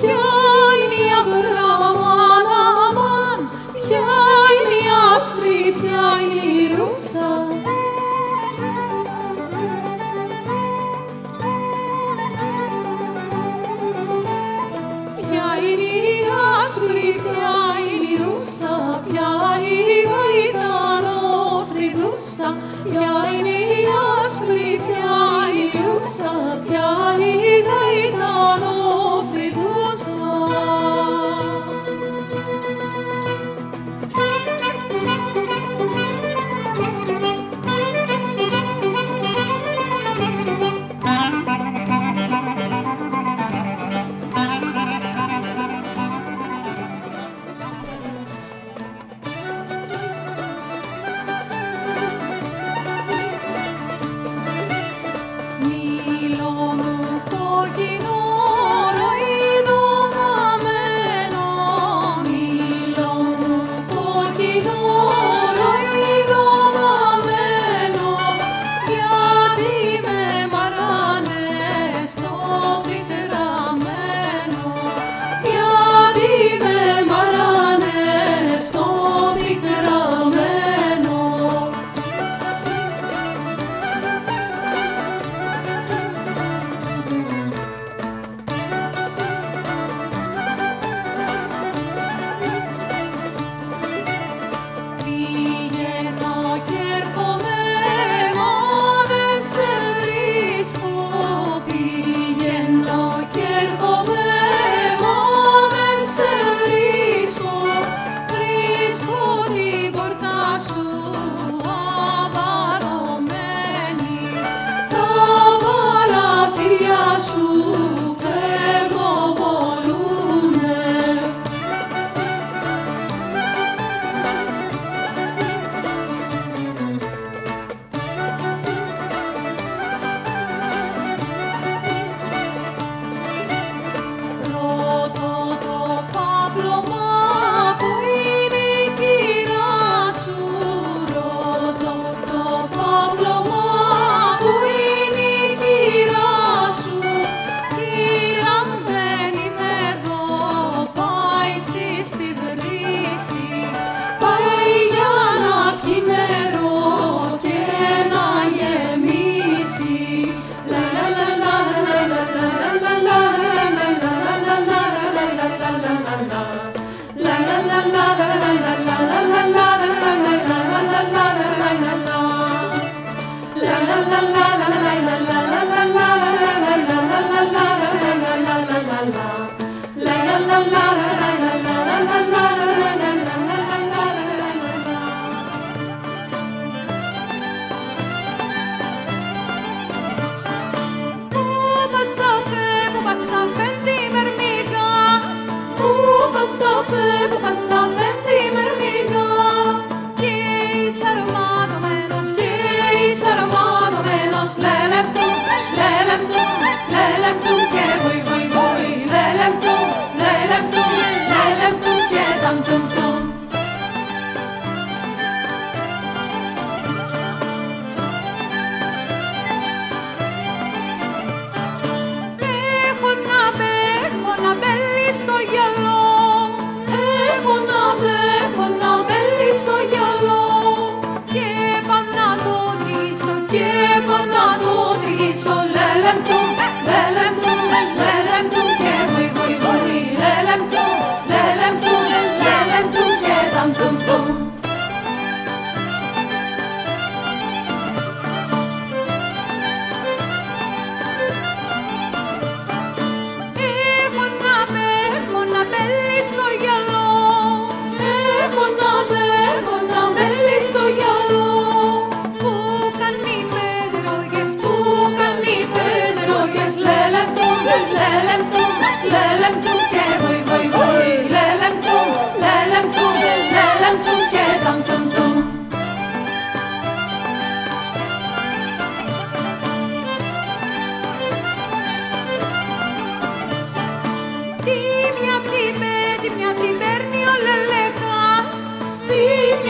Piani, aman? Aman, piani aspri, piani la la la πασάφε, που πασάφε τη μερμίκα. Που πασάφε, που πασάφε τη μερμίκα. Και σαρμάτωμένος, και σαρμάτωμένος, λέλεπτου, λέλεπτου, λέλεπτου και βοηγού. Belém, Belém.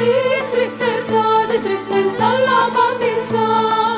ti stri srca, ti la partisa.